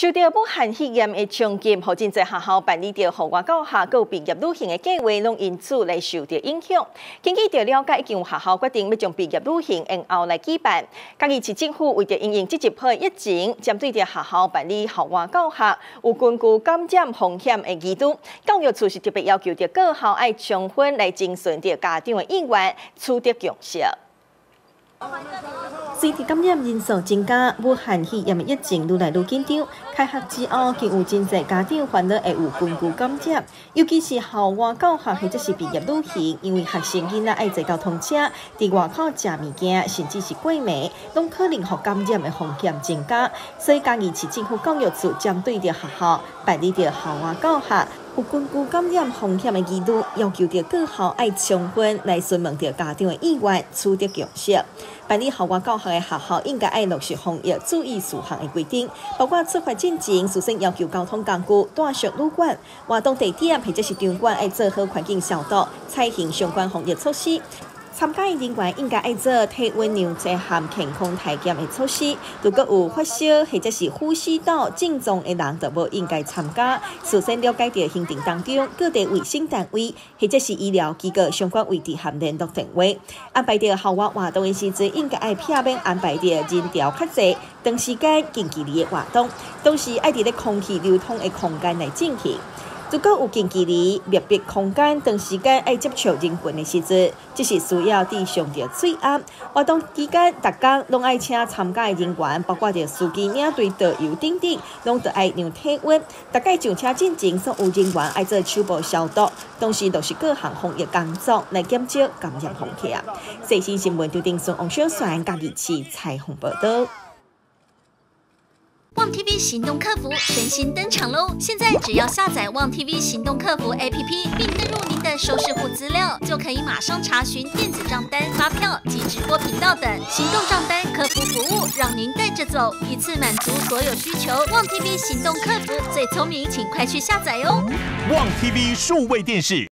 受到武汉肺炎的冲击，和真侪学校办理着校外教学、个毕业旅行的计划，拢因此来受到影响。根据着了解，已经有学校决定要将毕业旅行延后来举办。嘉义市政府为着应应这一波疫情，针对着学校办理校外教学，有根据感染风险的疑虑，教育处是特别要求着各校爱充分来征询着家长的意愿，取得共识。随着感染人数增加，武汉肺炎疫情愈来愈紧张。开学之后，更有真侪家长烦恼会有根据感染，尤其是校外教学或者是毕业旅行，因为学生囡仔爱坐交通车，伫外口食物件，甚至是过暝，拢可能互感染的风险增加。所以，嘉义市政府教育处针对着学校办理着校外教学。有根据感染风险的儿童，要求着各校爱充分来询问着家长的意愿，取得共识。办理校外教学的学校应该爱落实防疫注意事项的规定，包括出发进前首先要求交通工具、带上旅馆、活动地点或者是场馆爱做好环境消毒，采行相关防疫措施。参加的人员应该爱做体温量测和健康体检的措施。如果有发烧或者是呼吸道症状的人，就无应该参加。首先了解到行程当中各地卫生单位或者是医疗机构相关位置和联络电话。安排到校外活动的时阵，应该爱避免安排到人潮较济、长时间近距离的活动，都是爱伫咧空气流通的空间内进行。如果有近距离、密闭空间、长时间爱接触人群的时阵，即是需要伫上着最暗活动期间，逐工拢爱请参加的人员，包括着司机、领队、导游等等，拢得爱量体温。大概上车进前，所有人员爱做手部消毒，同时都是各项防疫工作来减少感染风险。最新新闻就定从王小帅家己去采访报道。TV 行动客服全新登场喽！现在只要下载旺 TV 行动客服 APP，并登入您的收视户资料，就可以马上查询电子账单、发票及直播频道等行动账单客服服务，让您带着走，一次满足所有需求。旺 TV 行动客服最聪明，请快去下载哦！旺 TV 数位电视。